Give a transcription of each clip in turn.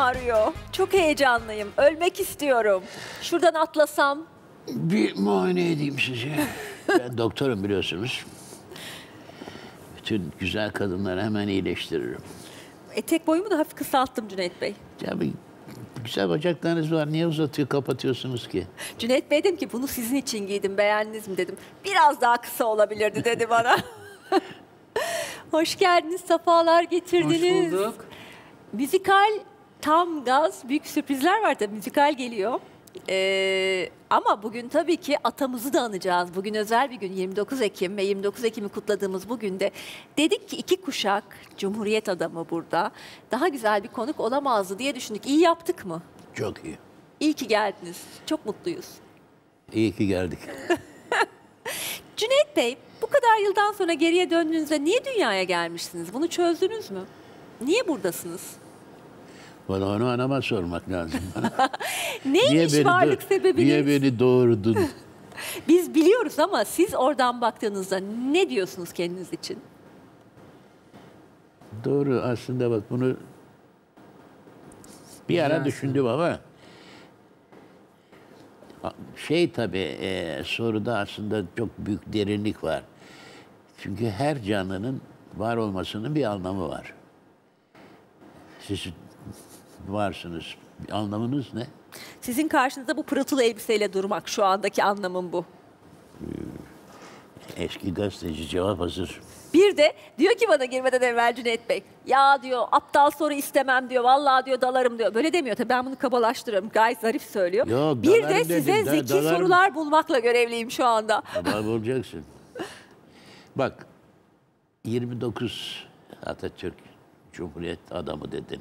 ağrıyor. Çok heyecanlıyım. Ölmek istiyorum. Şuradan atlasam. Bir muayene edeyim sizi. Ben doktorum biliyorsunuz. Bütün güzel kadınları hemen iyileştiririm. Etek boyumu da hafif kısalttım Cüneyt Bey. Ya bir güzel bacaklarınız var. Niye uzatıyor, kapatıyorsunuz ki? Cüneyt Bey dedim ki bunu sizin için giydim beğendiniz mi dedim. Biraz daha kısa olabilirdi dedi bana. Hoş geldiniz, sefalar getirdiniz. Hoş bulduk. Müzikal tam gaz, büyük sürprizler var tabii. Müzikal geliyor. Ee, ama bugün tabii ki atamızı da anacağız. Bugün özel bir gün 29 Ekim ve 29 Ekim'i kutladığımız bugün de dedik ki iki kuşak Cumhuriyet adamı burada. Daha güzel bir konuk olamazdı diye düşündük. İyi yaptık mı? Çok iyi. İyi ki geldiniz. Çok mutluyuz. İyi ki geldik. Cüneyt Bey, bu kadar yıldan sonra geriye döndüğünüzde niye dünyaya gelmişsiniz? Bunu çözdünüz mü? Niye buradasınız? Bana onu anama sormak lazım. Neymiş beni varlık sebebiniz? Niye beni doğurdun? Biz biliyoruz ama siz oradan baktığınızda ne diyorsunuz kendiniz için? Doğru aslında bak bunu bir ara düşündüm ama şey tabii e, soruda aslında çok büyük derinlik var. Çünkü her canlının var olmasının bir anlamı var. Siz varsınız. Anlamınız ne? Sizin karşınızda bu pırıltılı elbiseyle durmak şu andaki anlamım bu. Eski gazeteci cevap hazır. Bir de diyor ki bana girmeden evvel Cüneyt Bey, ya diyor aptal soru istemem diyor, vallahi diyor dalarım diyor. Böyle demiyor tabii ben bunu kabalaştırıyorum, gayet zarif söylüyor. Yok, bir de size dedim, da- zeki dalarım. sorular bulmakla görevliyim şu anda. Ama bulacaksın. Bak 29 Atatürk Cumhuriyet adamı dedin.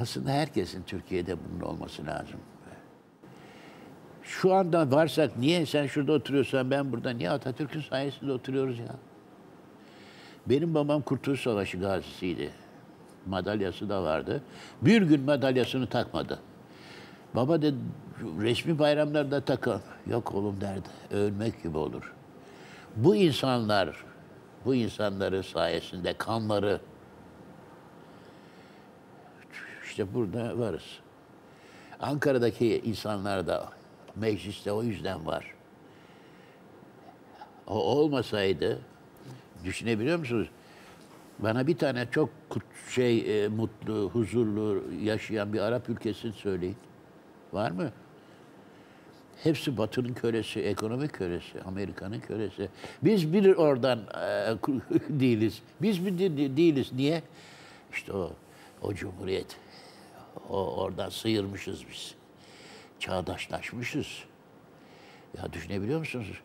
Aslında herkesin Türkiye'de bunun olması lazım. Şu anda varsak niye sen şurada oturuyorsan ben burada niye Atatürk'ün sayesinde oturuyoruz ya? Benim babam Kurtuluş Savaşı gazisiydi. Madalyası da vardı. Bir gün madalyasını takmadı. Baba dedi resmi bayramlarda takın. Yok oğlum derdi. Ölmek gibi olur. Bu insanlar, bu insanların sayesinde kanları işte burada varız. Ankara'daki insanlar da mecliste o yüzden var. O olmasaydı düşünebiliyor musunuz? Bana bir tane çok şey e, mutlu, huzurlu yaşayan bir Arap ülkesini söyleyin. Var mı? Hepsi Batı'nın kölesi, ekonomik kölesi, Amerika'nın kölesi. Biz bir oradan e, değiliz. Biz bir de- değiliz. Niye? İşte o, o cumhuriyet. O oradan sıyırmışız biz. Çağdaşlaşmışız. Ya düşünebiliyor musunuz?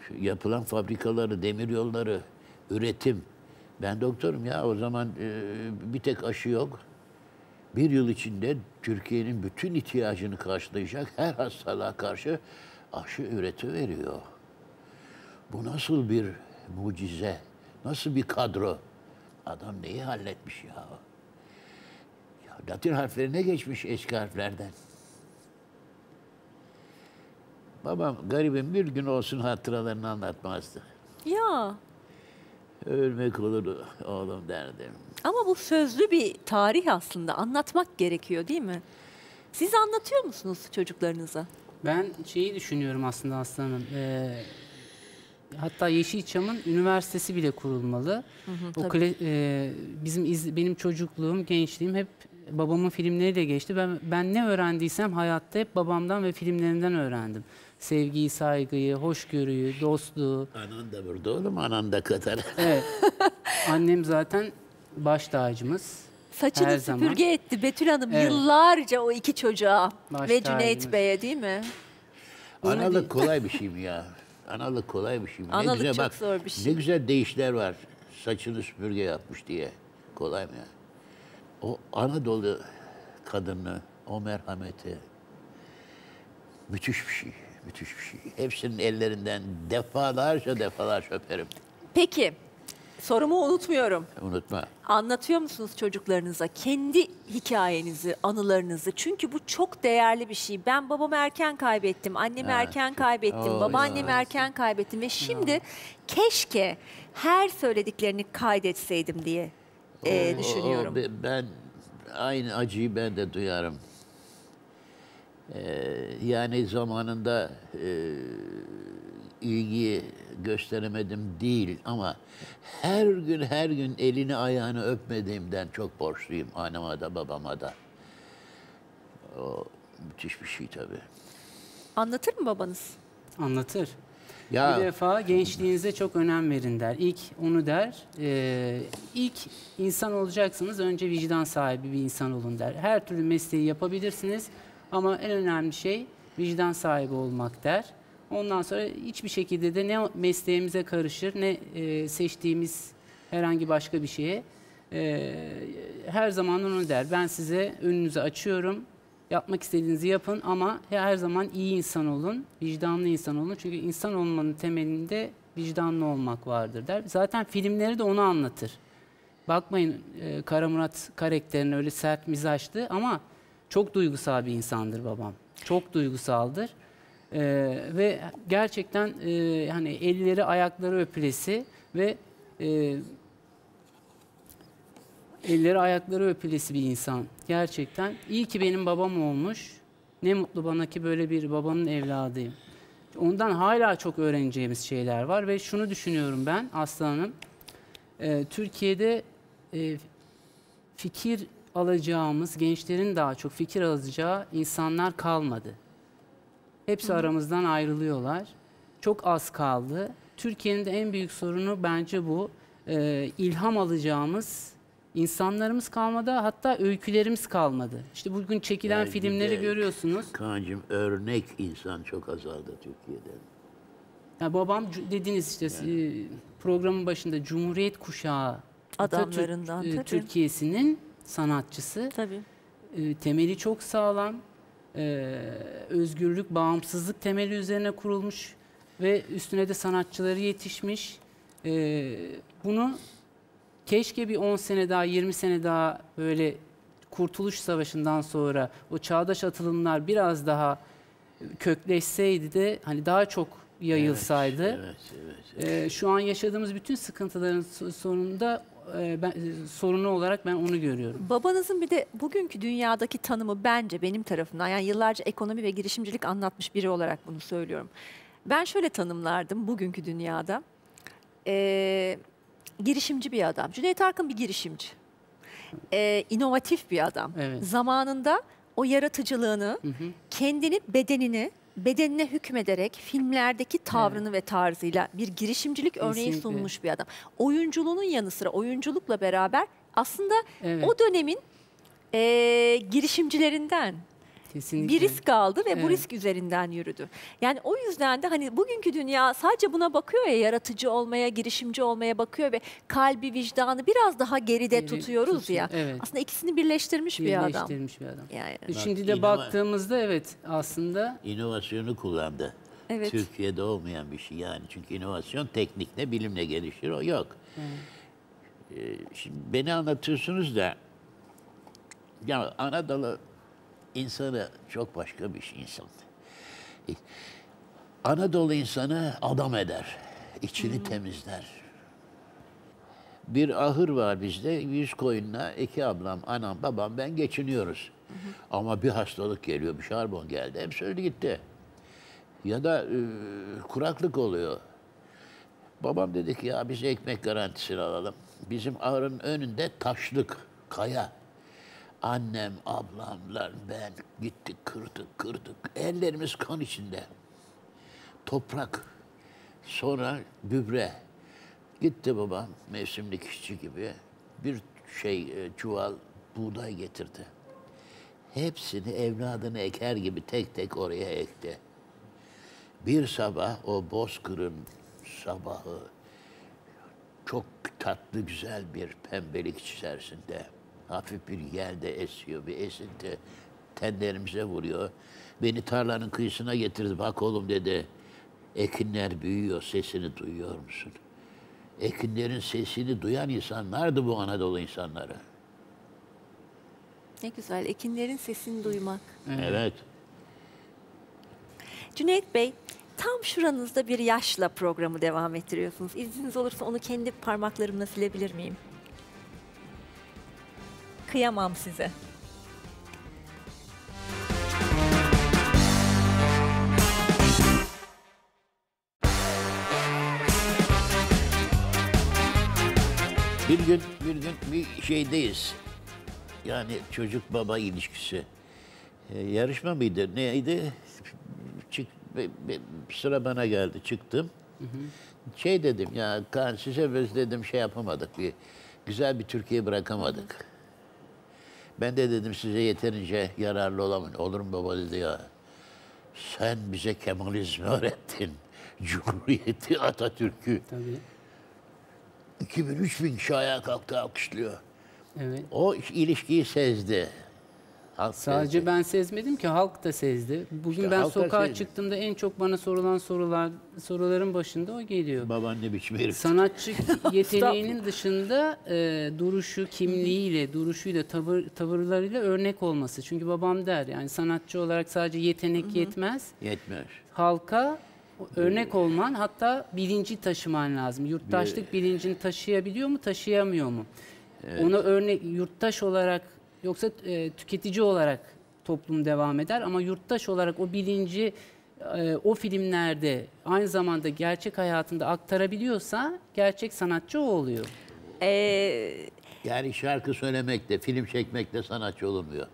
Şu yapılan fabrikaları, demir yolları, üretim. Ben doktorum ya o zaman e, bir tek aşı yok. Bir yıl içinde Türkiye'nin bütün ihtiyacını karşılayacak her hastalığa karşı aşı üretiveriyor. Bu nasıl bir mucize, nasıl bir kadro? Adam neyi halletmiş ya? Latin harflerine geçmiş eski harflerden. Babam garibim bir gün olsun hatıralarını anlatmazdı. Ya Ölmek olur oğlum derdim. ama bu sözlü bir tarih aslında anlatmak gerekiyor değil mi? Siz anlatıyor musunuz çocuklarınıza? Ben şeyi düşünüyorum aslında aslanım. Ee, hatta Yeşilçam'ın üniversitesi bile kurulmalı. o tabii. kla- e, bizim iz- benim çocukluğum, gençliğim hep babamın filmleriyle geçti. Ben ben ne öğrendiysem hayatta hep babamdan ve filmlerinden öğrendim. Sevgiyi, saygıyı, hoşgörüyü, dostluğu. Anan da burada oğlum, anan da Katar. Evet. Annem zaten baş tacımız. Saçını Her zaman. süpürge etti Betül Hanım Evet. yıllarca o iki çocuğa Baş ve. Cüneyt Bey'e değil mi? Analık kolay bir şey mi ya? Analık kolay bir şey mi? Analık ne güzel çok bak, zor bir şey. Ne güzel değişler var. Saçını süpürge yapmış diye. Kolay mı ya? O Anadolu kadını, o merhameti. Müthiş bir şey. Müthiş bir şey. Hepsinin ellerinden defalarca defalarca öperim. Peki sorumu unutmuyorum. Unutma. Anlatıyor musunuz çocuklarınıza kendi hikayenizi, anılarınızı? Çünkü bu çok değerli bir şey. Ben babamı erken kaybettim, annemi Evet. erken kaybettim, Oo, babaannemi ya. erken kaybettim ve şimdi keşke her söylediklerini kaydetseydim diye e, O- o- düşünüyorum. be- ben aynı acıyı ben de duyarım. Ee, yani zamanında e, ilgi gösteremedim değil ama her gün her gün elini ayağını öpmediğimden çok borçluyum anneme de babama da. O müthiş bir şey tabii. Anlatır mı babanız? Anlatır. Ya Bir defa gençliğinize çok önem verin der. İlk onu der. Ee, ilk insan olacaksınız önce vicdan sahibi bir insan olun der. Her türlü mesleği yapabilirsiniz ama en önemli şey vicdan sahibi olmak der. Ondan sonra hiçbir şekilde de ne mesleğimize karışır ne e, seçtiğimiz herhangi başka bir şeye. e, her zaman onu der. Ben size önünüzü açıyorum. Yapmak istediğinizi yapın ama her zaman iyi insan olun, vicdanlı insan olun. Çünkü insan olmanın temelinde vicdanlı olmak vardır der. Zaten filmleri de onu anlatır. Bakmayın e, Kara Murat karakterine öyle sert mizaçlı ama çok duygusal bir insandır babam. Çok duygusaldır. E, ve gerçekten e, hani elleri ayakları öpülesi ve e, elleri ayakları öpülesi bir insan. Gerçekten. İyi ki benim babam olmuş. Ne mutlu bana ki böyle bir babanın evladıyım. Ondan hala çok öğreneceğimiz şeyler var ve şunu düşünüyorum ben Aslı Hanım. Ee, Türkiye'de e, fikir alacağımız, gençlerin daha çok fikir alacağı insanlar kalmadı. Hepsi aramızdan ayrılıyorlar. Çok az kaldı. Türkiye'nin de en büyük sorunu bence bu. Ee, ilham alacağımız insanlarımız kalmadı. Hatta öykülerimiz kalmadı. İşte bugün çekilen Yani filmleri de görüyorsunuz. Kaan'cığım örnek insan çok azaldı Türkiye'de. Ya babam dediniz işte e, programın başında Cumhuriyet kuşağı Atatürk, Adamlarından, e, tabii. Türkiye'sinin sanatçısı. Tabii. E, temeli çok sağlam. E, özgürlük, bağımsızlık temeli üzerine kurulmuş ve üstüne de sanatçıları yetişmiş. E, bunu keşke bir 10 sene daha, 20 sene daha böyle Kurtuluş Savaşı'ndan sonra o çağdaş atılımlar biraz daha kökleşseydi de hani daha çok yayılsaydı. Evet, evet. Ee, şu an yaşadığımız bütün sıkıntıların so- sonunda e, ben, e, sorunu olarak ben onu görüyorum. Babanızın bir de bugünkü dünyadaki tanımı bence benim tarafından yani yıllarca ekonomi ve girişimcilik anlatmış biri olarak bunu söylüyorum. Ben şöyle tanımlardım bugünkü dünyada. Ee, girişimci bir adam. Cüneyt Arkın bir girişimci. Ee, inovatif bir adam. Evet. Zamanında o yaratıcılığını, kendini, bedenini, bedenine hükmederek filmlerdeki tavrını ve tarzıyla bir girişimcilik örneği Kesinlikle. sunmuş bir adam. Oyunculuğunun yanı sıra oyunculukla beraber aslında Evet. o dönemin eee, girişimcilerinden Kesinlikle. bir risk aldı ve bu Evet. risk üzerinden yürüdü. Yani o yüzden de hani bugünkü dünya sadece buna bakıyor ya yaratıcı olmaya, girişimci olmaya bakıyor ve kalbi, vicdanı biraz daha geride Geri tutuyoruz tutuyor, ya. evet. Aslında ikisini birleştirmiş bir adam. Birleştirilmiş bir adam. Yani E Şimdi de inova- baktığımızda evet aslında İnovasyonu kullandı. Evet. Türkiye'de olmayan bir şey yani. Çünkü inovasyon teknikle, bilimle gelişir. O yok. Ee, şimdi beni anlatıyorsunuz da ya Anadolu insanı çok başka bir şey insan. Anadolu insanı adam eder. içini temizler. Bir ahır var bizde. Yüz koyunla iki ablam, anam, babam ben geçiniyoruz. Ama bir hastalık geliyor, bir şarbon geldi. Hep öldü gitti. Ya da e, kuraklık oluyor. Babam dedi ki ya biz ekmek garantisini alalım. Bizim ahırın önünde taşlık, kaya. Annem, ablamlar, ben gittik kırdık kırdık. Ellerimiz kan içinde. Toprak. Sonra gübre. Gitti babam mevsimlik işçi gibi bir şey e, çuval buğday getirdi. Hepsini evladını eker gibi tek tek oraya ekti. Bir sabah o bozkırın sabahı çok tatlı güzel bir pembelik içerisinde hafif bir yelde esiyor bir esinti tenlerimize vuruyor. Beni tarlanın kıyısına getirdi. Bak oğlum dedi. Ekinler büyüyor. Sesini duyuyor musun? Ekinlerin sesini duyan insanlardı bu Anadolu insanları. ne güzel ekinlerin sesini duymak. Evet. Cüneyt Bey, tam şuranızda bir yaşla programı devam ettiriyorsunuz. İzniniz olursa onu kendi parmaklarımla silebilir miyim? Kıyamam size. Bir gün bir gün bir şeydeyiz. Yani çocuk baba ilişkisi. Ee, yarışma mıydı? Neydi? Çık, sıra bana geldi. Çıktım. Şey dedim ya Kaan size biz dedim şey yapamadık. Bir güzel bir Türkiye bırakamadık. Ben de dedim size yeterince yararlı olamam. Olur mu baba dedi ya. Sen bize Kemalizmi öğrettin. Cumhuriyeti, Atatürk'ü. Tabii. 2000-3000 kişi ayağa kalktı alkışlıyor. Evet. O ilişkiyi sezdi. Halk Sadece sezdi. ben sezmedim ki halk da sezdi. Bugün İşte ben sokağa sezdi. çıktığımda en çok bana sorulan sorular soruların başında o geliyor. Baban ne biçim herif. Sanatçı yeteneğinin dışında e, duruşu, kimliğiyle, duruşuyla, tavır, tavırlarıyla örnek olması. Çünkü babam der yani sanatçı olarak sadece yetenek yetmez. Yetmez. Halka örnek olman hatta bilinci taşıman lazım. Yurttaşlık bilincini taşıyabiliyor mu, taşıyamıyor mu? Ona örnek yurttaş olarak yoksa e, tüketici olarak toplum devam eder ama yurttaş olarak o bilinci e, o filmlerde aynı zamanda gerçek hayatında aktarabiliyorsa gerçek sanatçı o oluyor. Ee, Yani şarkı söylemekle, film çekmekle sanatçı olunmuyor.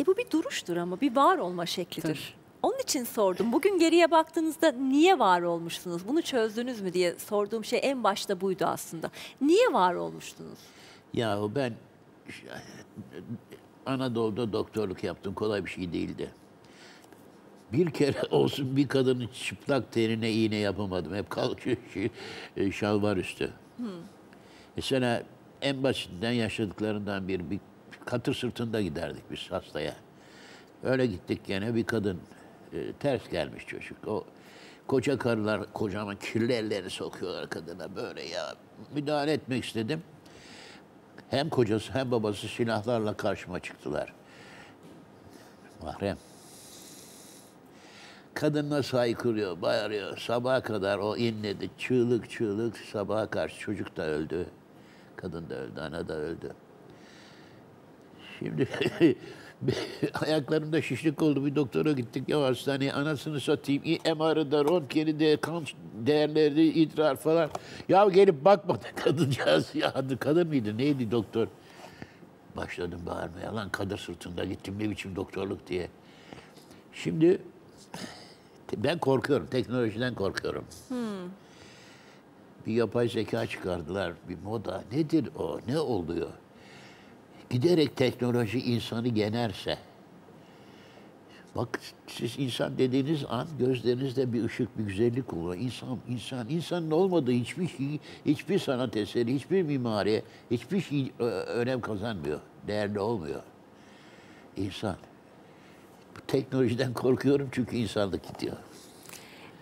E bu bir duruştur ama bir var olma şeklidir. Onun için sordum. Bugün geriye baktığınızda niye var olmuşsunuz? Bunu çözdünüz mü diye sorduğum şey en başta buydu aslında. Niye var olmuştunuz? Yahu ben Anadolu'da doktorluk yaptım. Kolay bir şey değildi. Bir kere olsun bir kadının çıplak tenine iğne yapamadım. Hep kalkıyor şey, e, şalvar üstü. Mesela en basitinden yaşadıklarından bir, bir katır sırtında giderdik biz hastaya. Öyle gittik gene bir kadın e, ters gelmiş çocuk. O koca karılar kocaman kirli ellerini sokuyorlar kadına böyle ya. Müdahale etmek istedim. Hem kocası hem babası silahlarla karşıma çıktılar. Mahrem. Kadın nasıl haykırıyor, bağırıyor. Sabaha kadar o inledi. Çığlık çığlık sabaha karşı çocuk da öldü. Kadın da öldü, ana da öldü. Şimdi ayaklarımda şişlik oldu. Bir doktora gittik ya hastaneye. Anasını satayım. MR'ı da, röntgeni de, kan değerleri, idrar falan. Ya gelip bakmadı kadıncağız. Ya adı kadın mıydı? Neydi doktor? Başladım bağırmaya. Lan kadır sırtında gittim ne biçim doktorluk diye. Şimdi ben korkuyorum. Teknolojiden korkuyorum. Bir yapay zeka çıkardılar. Bir moda. Nedir o? Ne oluyor? Giderek teknoloji insanı yenerse. Bak siz insan dediğiniz an gözlerinizde bir ışık, bir güzellik oluyor. İnsan, insan, insanın olmadığı hiçbir şey, hiçbir sanat eseri, hiçbir mimari, hiçbir şey ö- önem kazanmıyor. Değerli olmuyor. İnsan. Bu teknolojiden korkuyorum çünkü insanlık gidiyor.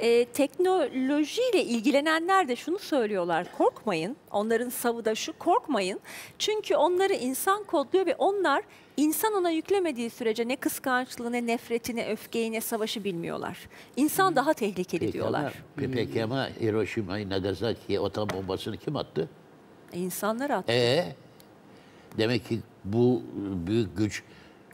Ee, teknolojiyle ilgilenenler de şunu söylüyorlar. Korkmayın. Onların savı da şu. Korkmayın. Çünkü onları insan kodluyor ve onlar insan ona yüklemediği sürece ne kıskançlığı, ne nefreti, ne öfkeyi, ne savaşı bilmiyorlar. İnsan daha tehlikeli Peki diyorlar. ama, peki ama Hiroşima'yı, Nagasaki'ye atom bombasını kim attı? İnsanlar attı. E demek ki bu büyük güç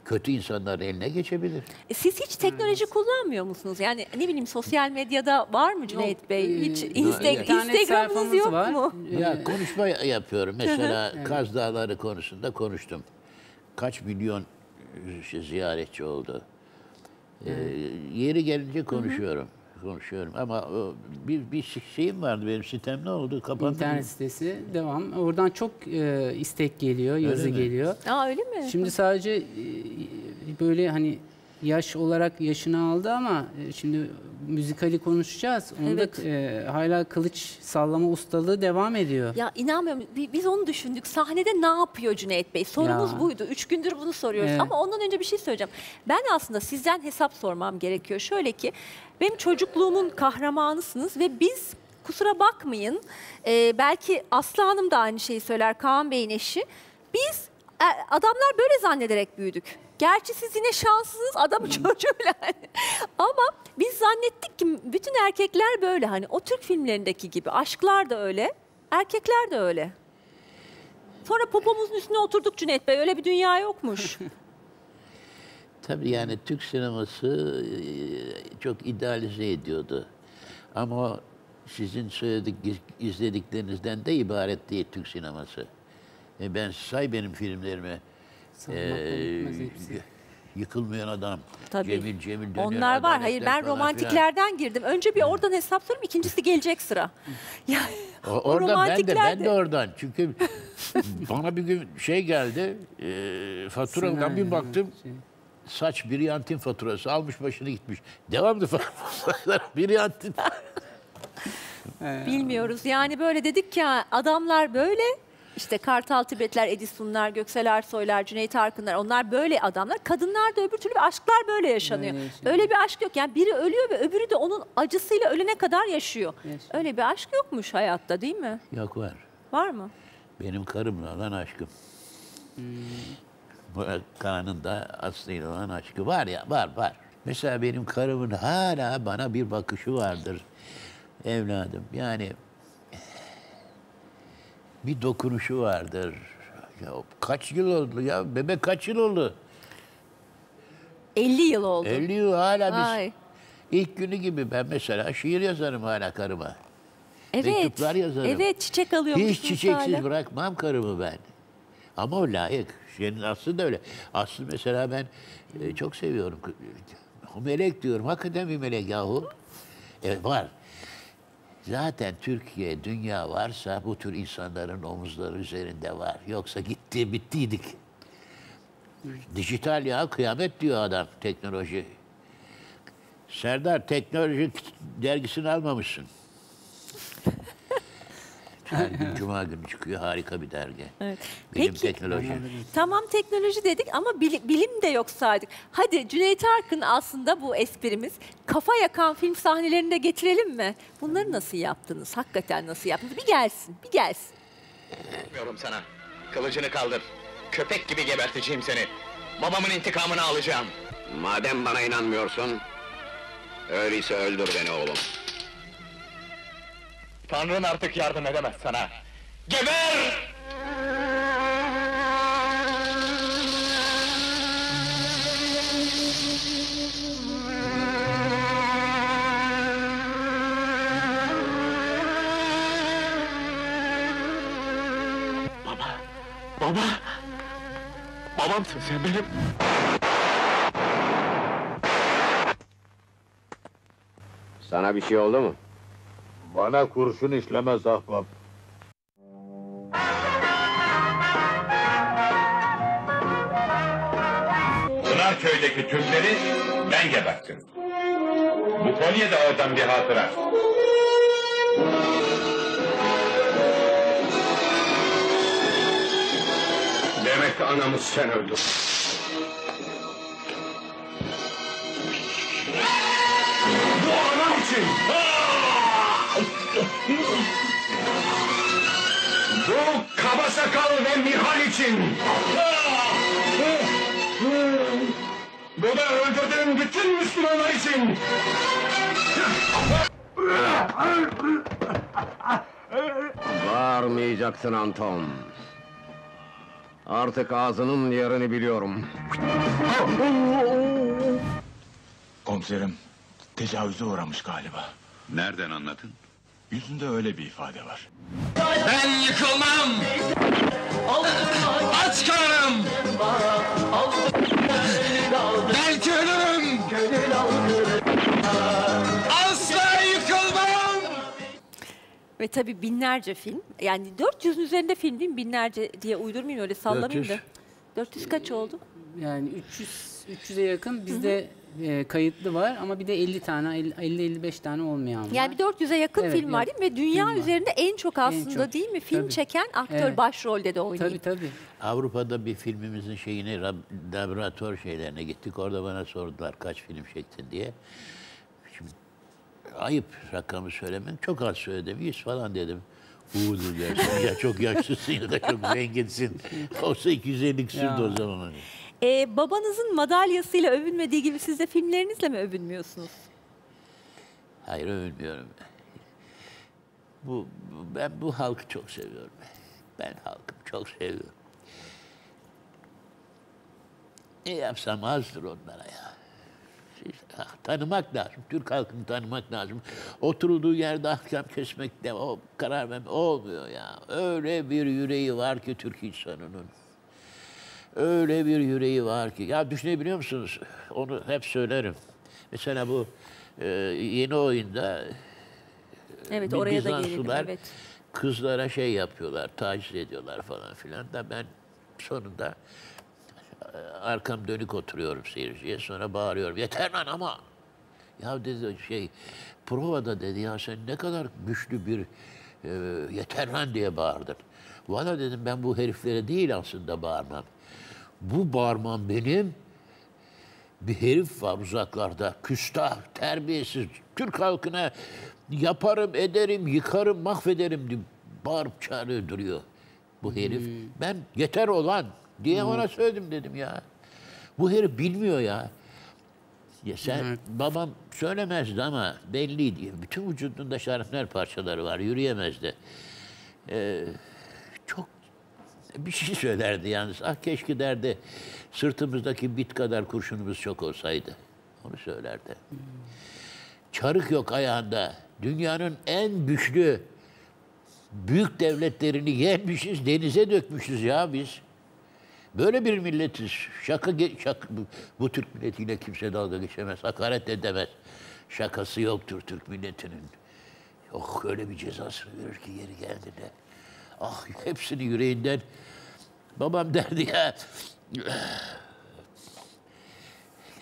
kötü insanların eline geçebilir. E, Siz hiç teknoloji kullanmıyor musunuz? Yani ne bileyim sosyal medyada var mı Cüneyt Bey? Hiç Ee, Insta- internet Instagram'ınız yok var. mu? Ya konuşma yapıyorum. Mesela Kaz Dağları konusunda konuştum. Kaç milyon e, ziyaretçi oldu. Ee, yeri gelince konuşuyorum. Konuşuyorum ama o, bir bir şeyim vardı benim sitem ne oldu? Kapandı. mı? İnternet sitesi devam. Oradan çok e, istek geliyor, yazı mi? geliyor. Aa öyle mi? Şimdi sadece e, böyle hani yaş olarak yaşını aldı ama e, şimdi müzikali konuşacağız. Onda Evet. e, hala kılıç sallama ustalığı devam ediyor. Ya inanmıyorum. Bi- Biz onu düşündük. Sahnede ne yapıyor Cüneyt Bey? Sorumuz Ya. buydu. Üç gündür bunu soruyoruz. Evet. Ama ondan önce bir şey söyleyeceğim. Ben aslında sizden hesap sormam gerekiyor. Şöyle ki benim çocukluğumun kahramanısınız ve biz kusura bakmayın. e, belki Aslı Hanım da aynı şeyi söyler. Kaan Bey'in eşi. Biz e, adamlar böyle zannederek büyüdük. Gerçi siz yine şanslısınız adamın çocuğuyla. Ama biz zannettik ki bütün erkekler böyle hani o Türk filmlerindeki gibi. Aşklar da öyle, erkekler de öyle. Sonra popomuzun üstüne oturduk Cüneyt Bey. Öyle bir dünya yokmuş. Tabii yani Türk sineması e, çok idealize ediyordu. Ama sizin söyledik, izlediklerinizden de ibaret değil Türk sineması. E ben say benim filmlerimi. E. Yıkılmayan adam, Tabii. Cemil Cemil dönüyor. Onlar var. Hayır ben falan romantiklerden girdim. Önce bir oradan hesaplarım. ikincisi gelecek sıra. Yani O, oradan ben de ben de oradan. Çünkü bana bir gün şey geldi. E, faturadan bir baktım. şey. Saç Briantin faturası almış başını gitmiş. Devamlı faturalar Briantin. Bilmiyoruz. Yani böyle dedik ki adamlar böyle işte Kartal Tibetler, Edisonlar, Göksel Ersoylar, Cüneyt Arkınlar onlar böyle adamlar. Kadınlar da öbür türlü bir aşklar böyle yaşanıyor. Böyle yaşanıyor. Öyle bir aşk yok. Yani biri ölüyor ve öbürü de onun acısıyla ölene kadar yaşıyor. Yaşıyor. Öyle bir aşk yokmuş hayatta değil mi? Yok var. Var mı? Benim karımla olan aşkım. Bu Kaan'ın da Aslı'yla olan aşkı var ya, var var. Mesela benim karımın hala bana bir bakışı vardır. Evladım yani bir dokunuşu vardır. Ya kaç yıl oldu ya? Bebek kaç yıl oldu? 50 yıl oldu. 50 yıl hala biz. Vay. İlk günü gibi ben mesela şiir yazarım hala karıma. Evet. mektuplar yazarım. Evet çiçek alıyormuşsunuz Hiç çiçeksiz hala. bırakmam karımı ben. Ama o layık. Senin Aslı da öyle. Aslı mesela ben e, çok seviyorum. O melek diyorum. Hakikaten bir melek yahu. Evet var. Zaten Türkiye, dünya varsa bu tür insanların omuzları üzerinde var. Yoksa gitti, bittiydik. Dijital ya, kıyamet diyor adam teknoloji. Serdar, teknoloji dergisini almamışsın. Her gün Cuma günü çıkıyor. Harika bir dergi. Evet. Bilim Peki. teknoloji. Tamam teknoloji dedik ama bili- bilim de yok saydık. Hadi Cüneyt Arkın aslında bu esprimiz. Kafa yakan film sahnelerini de getirelim mi? Bunları nasıl yaptınız? Hakikaten nasıl yaptınız? Bir gelsin, bir gelsin. Diyorum sana. Kılıcını kaldır. Köpek gibi geberteceğim seni. Babamın intikamını alacağım. Madem bana inanmıyorsun, öyleyse öldür beni oğlum. Tanrın artık yardım edemez sana. Geber! Baba! Baba! Babamsın sen benim. Sana bir şey oldu mu? Bana kurşun işlemez ahbap. Pınarköy'deki Türkleri ben geberttim. Bu Konya'da oradan bir hatıra. Demek anamız sen öldür. Bu anam için! Bu kaba sakal ve Mihal için! Bu da öldürdüğüm bütün Müslümanlar için! Bağırmayacaksın Anton. Artık ağzının yerini biliyorum. Komiserim, tecavüze uğramış galiba. Nereden anladın? Yüzünde öyle bir ifade var. Ben yıkılmam! Aç kararım! Belki ölürüm! Asla yıkılmam! Ve tabii binlerce film. Yani 400'ün üzerinde film değil mi? Binlerce diye uydurmayayım öyle sallamayayım 400. da. 400 kaç oldu? Yani 300 300'e yakın bizde e, kayıtlı var ama bir de 50 tane 50 55 tane olmayan var. Yani bir 400'e yakın Evet, film var değil mi? Ve dünya Film var. üzerinde en çok aslında çok. değil mi? Film Tabii. çeken aktör Evet. başrolde de oynuyor. Tabii tabii. Avrupa'da bir filmimizin şeyine rab- laboratuvar şeylerine gittik. Orada bana sordular kaç film çektin diye. Şimdi ayıp rakamı söylemem. Çok az söyledim. 100 falan dedim. Uğur dersin. ya çok yaşlısın ya da çok zenginsin. Olsa 250 küsürdü Ya. o zaman. Ee, babanızın madalyasıyla övünmediği gibi siz de filmlerinizle mi övünmüyorsunuz? Hayır övünmüyorum. Bu, bu- ben bu halkı çok seviyorum. Ben halkımı çok seviyorum. Ne yapsam azdır onlara ya. Siz, ah, tanımak lazım. Türk halkını tanımak lazım. Oturulduğu yerde ahkam kesmekte o karar verme olmuyor ya. Öyle bir yüreği var ki Türk insanının. Öyle bir yüreği var ki. Ya düşünebiliyor musunuz? Onu hep söylerim. Mesela bu e, yeni oyunda Evet bir oraya da gelelim. Evet. kızlara şey yapıyorlar, taciz ediyorlar falan filan da ben sonunda e, arkam dönük oturuyorum seyirciye sonra bağırıyorum. Yeter lan ama. Ya dedi şey provada dedi ya sen ne kadar güçlü bir e, yeter lan diye bağırdın. Valla dedim ben bu heriflere değil aslında bağırmam. Bu bağırmam benim bir herif var uzaklarda. Küstah, terbiyesiz. Türk halkına yaparım, ederim, yıkarım, mahvederim diye bağırıp çağırıyor duruyor bu herif. Ben yeter olan diye ona söyledim dedim ya. Bu herif bilmiyor ya. Ya sen babam söylemezdi ama belliydi. Bütün vücudunda şarapnel parçaları var. Yürüyemezdi. Ee, bir şey söylerdi yalnız. Ah keşke derdi sırtımızdaki bit kadar kurşunumuz çok olsaydı. Onu söylerdi. Çarık yok ayağında. Dünyanın en güçlü büyük devletlerini yenmişiz, denize dökmüşüz ya biz. Böyle bir milletiz. Şaka, şaka bu, bu Türk milletiyle kimse dalga geçemez, hakaret edemez. Şakası yoktur Türk milletinin. Yok öyle bir cezasını verir ki yeri geldiğinde. Ah hepsini yüreğinden. Babam derdi ya.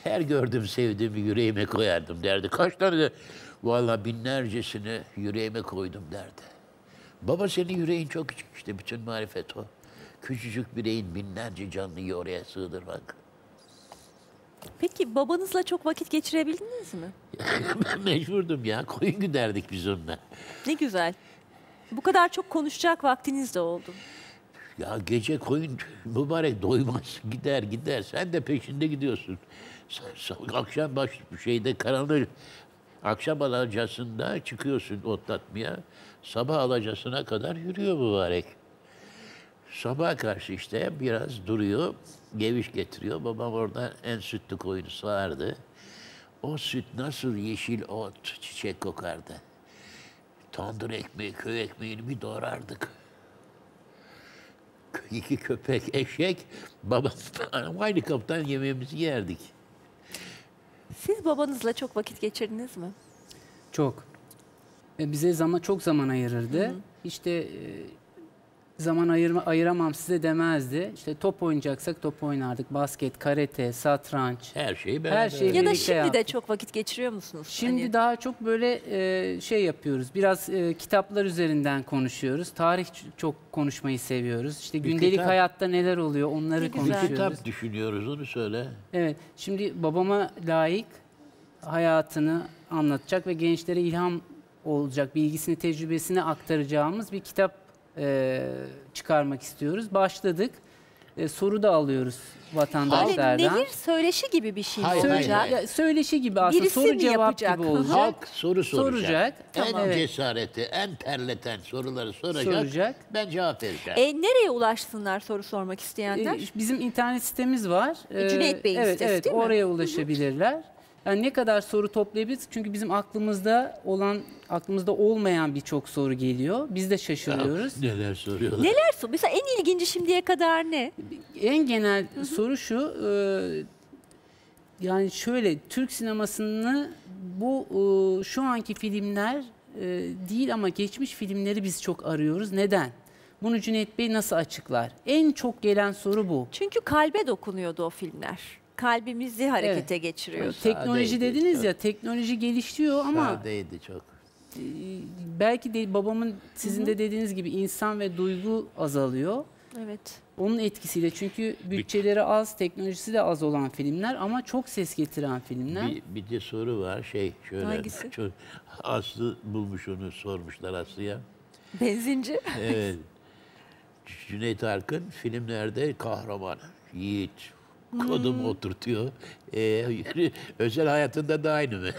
Her gördüm sevdiğimi yüreğime koyardım derdi. Kaç tane de vallahi binlercesini yüreğime koydum derdi. Baba senin yüreğin çok küçük işte bütün marifet o. Küçücük bireyin binlerce canlıyı oraya sığdırmak. Peki babanızla çok vakit geçirebildiniz mi? mecburdum ya. Koyun güderdik biz onunla. Ne güzel. Bu kadar çok konuşacak vaktiniz de oldu. Ya gece koyun mübarek doymaz. Gider gider. Sen de peşinde gidiyorsun. Akşam baş şeyde karanlık akşam alacasında çıkıyorsun otlatmaya. Sabah alacasına kadar yürüyor mübarek. Sabah karşı işte biraz duruyor, geviş getiriyor. Babam orada en sütlü koyunu sağardı. O süt nasıl yeşil ot, çiçek kokardı. Tandır ekmeği, köy ekmeğini bir doğrardık. İki köpek, eşek, babam aynı kaptan yemeğimizi yerdik. Siz babanızla çok vakit geçirdiniz mi? Çok. E, bize zaman çok zaman ayırırdı. İşte e, zaman ayırma ayıramam size demezdi. İşte top oynayacaksak top oynardık. Basket, karate, satranç. Her şeyi beraber. Her şey Ya da şimdi de yaptık. çok vakit geçiriyor musunuz? Şimdi Hani- daha çok böyle e, şey yapıyoruz. Biraz e, kitaplar üzerinden konuşuyoruz. Tarih çok konuşmayı seviyoruz. İşte gündelik kitap. hayatta neler oluyor onları. Bir konuşuyoruz. kitap düşünüyoruz, onu söyle. Evet. Şimdi babama layık hayatını anlatacak ve gençlere ilham olacak bilgisini, tecrübesini aktaracağımız bir kitap e, çıkarmak istiyoruz. Başladık. E, soru da alıyoruz vatandaşlardan. nehir söyleşi gibi bir şey mi Hayır, hayır, olacak? hayır. Ya, söyleşi gibi aslında Birisi soru mi cevap yapacak? gibi olacak. Halk soru soracak. Soracak, En tamam. Evet. cesareti, en terleten soruları soracak. Soracak. Ben cevap vereceğim. E, nereye ulaşsınlar soru sormak isteyenler? E, Bizim internet sitemiz var. E, Cüneyt Bey'in evet, sitesi evet, değil mi? Oraya ulaşabilirler. Yani ne kadar soru toplayabiliriz? Çünkü bizim aklımızda olan, aklımızda olmayan birçok soru geliyor. Biz de şaşırıyoruz. Neler soruyorlar? Neler sor? Mesela en ilginci şimdiye kadar ne? En genel soru şu. e, yani şöyle Türk sinemasını bu e, şu anki filmler e, değil ama geçmiş filmleri biz çok arıyoruz. Neden? Bunu Cüneyt Bey nasıl açıklar? En çok gelen soru bu. Çünkü kalbe dokunuyordu o filmler. Kalbimizi harekete geçiriyordu. Teknoloji Sadeydi, dediniz çok. ya, teknoloji gelişiyor ama Sadeydi çok. belki de babamın sizin de dediğiniz gibi insan ve duygu azalıyor. Evet. Onun etkisiyle çünkü bütçeleri az, teknolojisi de az olan filmler ama çok ses getiren filmler. Bir, bir de soru var şey şöyle. Hangisi? Çok, Aslı bulmuş onu sormuşlar Aslı'ya. Benzinci. Evet. Cüneyt Arkın filmlerde kahraman, yiğit, kodum oturtuyor. Ee, özel hayatında da aynı mı?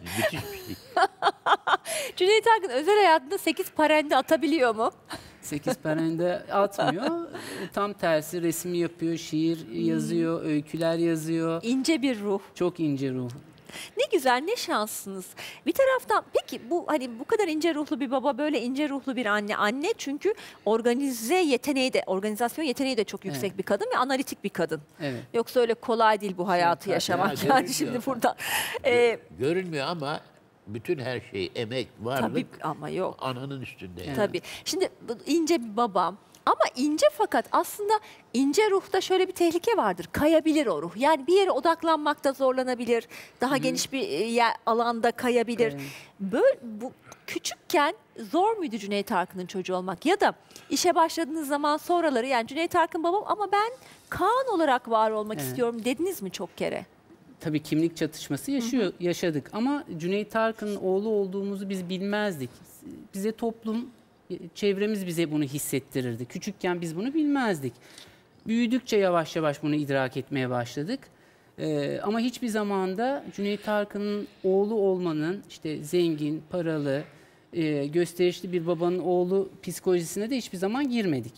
Müthiş bir şey. Cüneyt Arkın özel hayatında 8 parende atabiliyor mu? 8 parende atmıyor. Tam tersi resmi yapıyor, şiir yazıyor, öyküler yazıyor. İnce bir ruh. Çok ince ruh. Ne güzel, ne şanslısınız. Bir taraftan peki bu hani bu kadar ince ruhlu bir baba, böyle ince ruhlu bir anne. Anne çünkü organize yeteneği de, organizasyon yeteneği de çok yüksek Evet. bir kadın ve analitik bir kadın. Evet. Yoksa öyle kolay değil bu hayatı tabii. yaşamak. Ya, Yani şimdi burada. Ee, Görünmüyor ama bütün her şey, emek, varlık tabii ama yok. ananın üstünde. yani. Tabii. Şimdi ince bir babam ama ince fakat aslında ince ruhta şöyle bir tehlike vardır. Kayabilir o ruh. Yani bir yere odaklanmakta zorlanabilir. Daha geniş bir e, yer, alanda kayabilir. Kayabilir. Böyle bu küçükken zor muydu Cüneyt Arkın'ın çocuğu olmak? Ya da işe başladığınız zaman sonraları yani Cüneyt Arkın babam ama ben Kaan olarak var olmak Evet. istiyorum dediniz mi çok kere? Tabii kimlik çatışması yaşıyor, yaşadık ama Cüneyt Arkın'ın oğlu olduğumuzu biz bilmezdik. Bize toplum, çevremiz bize bunu hissettirirdi. Küçükken biz bunu bilmezdik. Büyüdükçe yavaş yavaş bunu idrak etmeye başladık. Ee, ama hiçbir zamanda Cüneyt Arkın'ın oğlu olmanın işte zengin, paralı, e, gösterişli bir babanın oğlu psikolojisine de hiçbir zaman girmedik.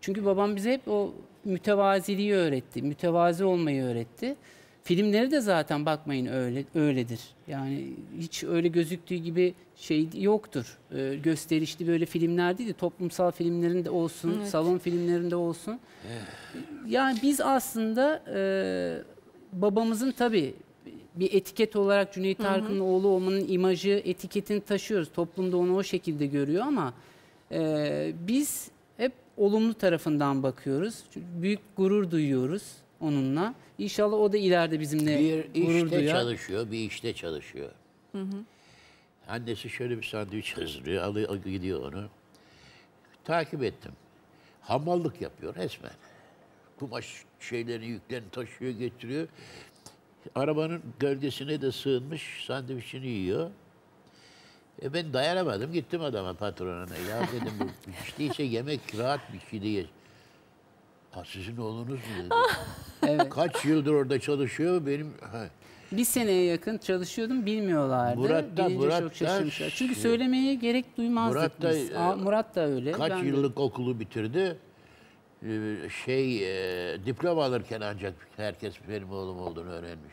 Çünkü babam bize hep o mütevaziliği öğretti, mütevazi olmayı öğretti. Filmleri de zaten bakmayın öyle öyledir. Yani hiç öyle gözüktüğü gibi şey yoktur. Ee, gösterişli böyle filmler değil de toplumsal filmlerinde olsun, salon filmlerinde olsun. Yani biz aslında e, babamızın tabii bir etiket olarak Cüneyt Arkın'ın oğlu olmanın imajı, etiketini taşıyoruz. Toplumda onu o şekilde görüyor ama e, biz hep olumlu tarafından bakıyoruz. Çünkü büyük gurur duyuyoruz onunla. İnşallah o da ileride bizimle Bir gurur işte duyar. çalışıyor, bir işte çalışıyor. Annesi şöyle bir sandviç hazırlıyor, alıyor, gidiyor onu. Takip ettim. Hamallık yapıyor resmen. Kumaş şeylerini, yüklerini taşıyor, getiriyor. Arabanın gölgesine de sığınmış, sandviçini yiyor. E ben dayanamadım, gittim adama patronuna. Ya dedim, bu hiç değilse yemek rahat bir şey değil. Ha, sizin oğlunuz mu dedi. Evet. Kaç yıldır orada çalışıyor benim... Ha. Bir seneye yakın çalışıyordum bilmiyorlardı. Murat da- Bilince Murat çok da- şaşırmışlar. Çünkü söylemeye gerek duymazdık Murat da, biz. Aa, Murat da öyle. Kaç ben de. yıllık okulu bitirdi. Ee, Şey, e, diploma alırken ancak herkes benim oğlum olduğunu öğrenmiş.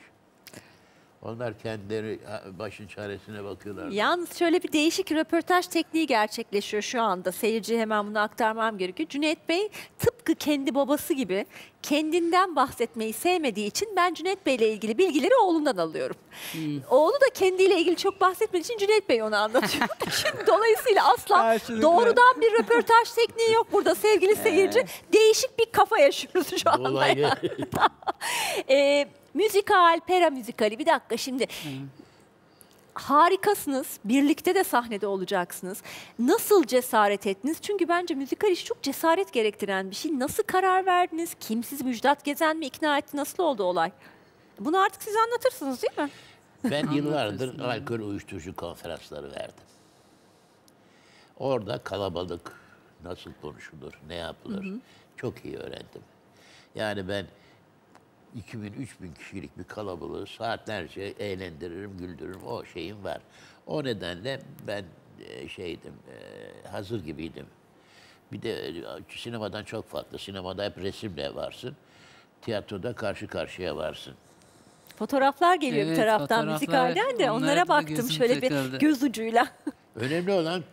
Onlar kendileri başın çaresine bakıyorlar. Yalnız şöyle bir değişik röportaj tekniği gerçekleşiyor şu anda. Seyirciye hemen bunu aktarmam gerekiyor. Cüneyt Bey tıpkı kendi babası gibi kendinden bahsetmeyi sevmediği için ben Cüneyt Bey ile ilgili bilgileri oğlundan alıyorum. Oğlu da kendiyle ilgili çok bahsetmediği için Cüneyt Bey onu anlatıyor. Şimdi dolayısıyla asla Karşılıklı. doğrudan bir röportaj tekniği yok burada sevgili seyirci. Değişik bir kafa yaşıyoruz şu anda. Dolaylı. Ee, müzikal, pera müzikali. Bir dakika şimdi. Harikasınız. Birlikte de sahnede olacaksınız. Nasıl cesaret ettiniz? Çünkü bence müzikal iş çok cesaret gerektiren bir şey. Nasıl karar verdiniz? Kim sizi Müjdat Gezen mi ikna etti? Nasıl oldu olay? Bunu artık siz anlatırsınız değil mi? Ben yıllardır alkol uyuşturucu konferansları verdim. Orada kalabalık nasıl konuşulur, ne yapılır çok iyi öğrendim. Yani ben 2000-3000 kişilik bir kalabalığı saatlerce eğlendiririm, güldürürüm. O şeyim var. O nedenle ben e, şeydim, e, hazır gibiydim. Bir de e, sinemadan çok farklı. Sinemada hep resimle varsın. Tiyatroda karşı karşıya varsın. Fotoğraflar geliyor bir Evet, taraftan fotoğraflar. müzikalden de Onlara baktım şöyle takıldı. bir göz ucuyla. Önemli olan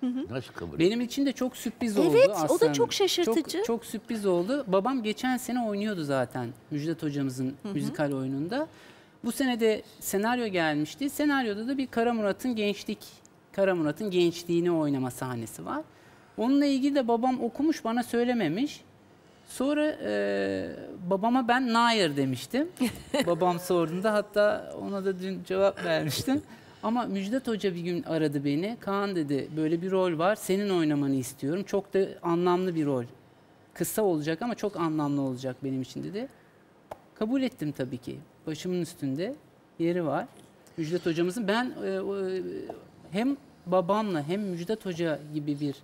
Kaan'dı. Nasıl kabul Benim için de çok sürpriz Evet, oldu o da aslında. çok şaşırtıcı. Çok, çok sürpriz oldu. Babam geçen sene oynuyordu zaten Müjdat hocamızın müzikal oyununda. Bu sene de senaryo gelmişti. Senaryoda da bir Kara Murat'ın gençlik, Kara Murat'ın gençliğini oynama sahnesi var. Onunla ilgili de babam okumuş bana söylememiş. Sonra e, babama ben Nair demiştim. babam sorduğunda hatta ona da dün cevap vermiştim. Ama Müjdat Hoca bir gün aradı beni. Kaan dedi böyle bir rol var senin oynamanı istiyorum. Çok da anlamlı bir rol. Kısa olacak ama çok anlamlı olacak benim için dedi. Kabul ettim tabii ki. Başımın üstünde yeri var. Müjdat hocamızın ben e, e, hem babamla hem Müjdat Hoca gibi bir